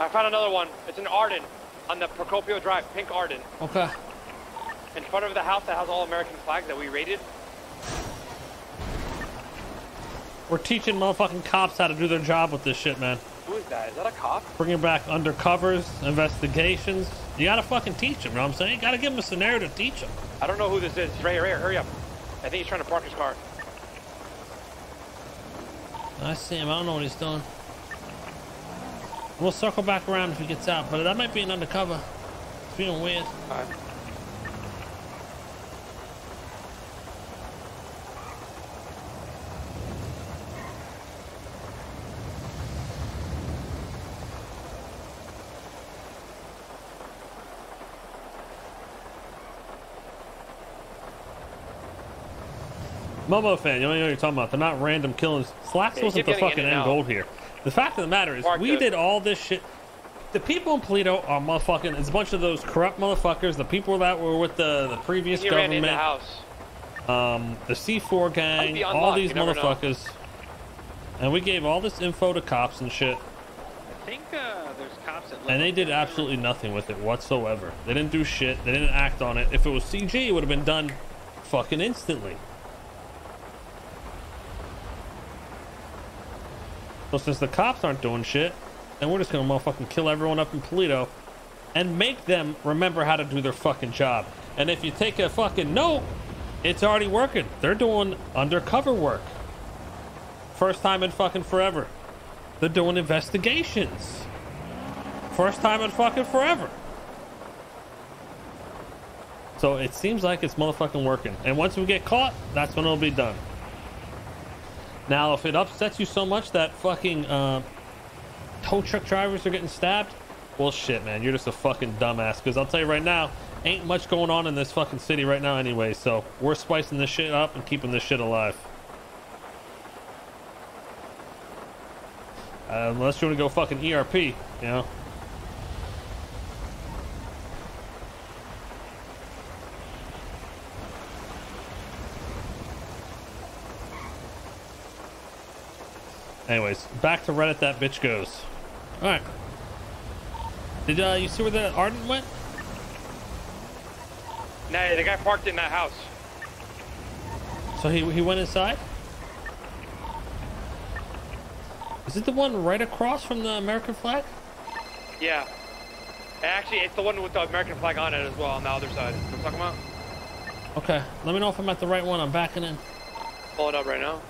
I found another one. It's an Arden on the Procopio Drive, pink Arden. Okay. In front of the house that has all American flags that we raided. We're teaching motherfucking cops how to do their job with this shit, man. Who is that? Is that a cop? Bringing back undercovers, investigations. You gotta fucking teach them, you know what I'm saying? You gotta give them a scenario to teach them. I don't know who this is. Here, right here. Hurry up. I think he's trying to park his car. I see him. I don't know what he's doing. We'll circle back around if he gets out, but that might be an undercover. It's feeling weird. Momo fan, you know what you're talking about. They're not random killings. Slacks Yeah, wasn't the fucking end out. goal here. The fact of the matter is, Mark we did all this shit. The people in Paleto are motherfucking. It's a bunch of those corrupt motherfuckers. The people that were with the, the previous He in the government, house. um, the C4 gang, all these know. motherfuckers. And we gave all this info to cops and shit. I think uh, there's cops at And they did absolutely nothing with it whatsoever. They didn't do shit. They didn't act on it. If it was CG, it would have been done fucking instantly. So since the cops aren't doing shit, then we're just gonna motherfucking kill everyone up in Paleto and make them remember how to do their fucking job. And if you take a fucking note, it's already working. They're doing undercover work. First time in fucking forever. They're doing investigations. First time in fucking forever. So it seems like it's motherfucking working. And once we get caught, that's when it'll be done. Now, if it upsets you so much that fucking uh, tow truck drivers are getting stabbed, well, shit, man, you're just a fucking dumbass. Because I'll tell you right now, ain't much going on in this fucking city right now anyway. So we're spicing this shit up and keeping this shit alive. Uh, unless you want to go fucking ERP, you know. Anyways, back to Reddit. That bitch goes. All right. Did uh, you see where the Arden went? Nah, the guy parked in that house. So he he went inside. Is it the one right across from the American flag? Yeah. Actually, it's the one with the American flag on it as well on the other side. You know what I'm talking about? Okay. Let me know if I'm at the right one. I'm backing in. Pull it up right now.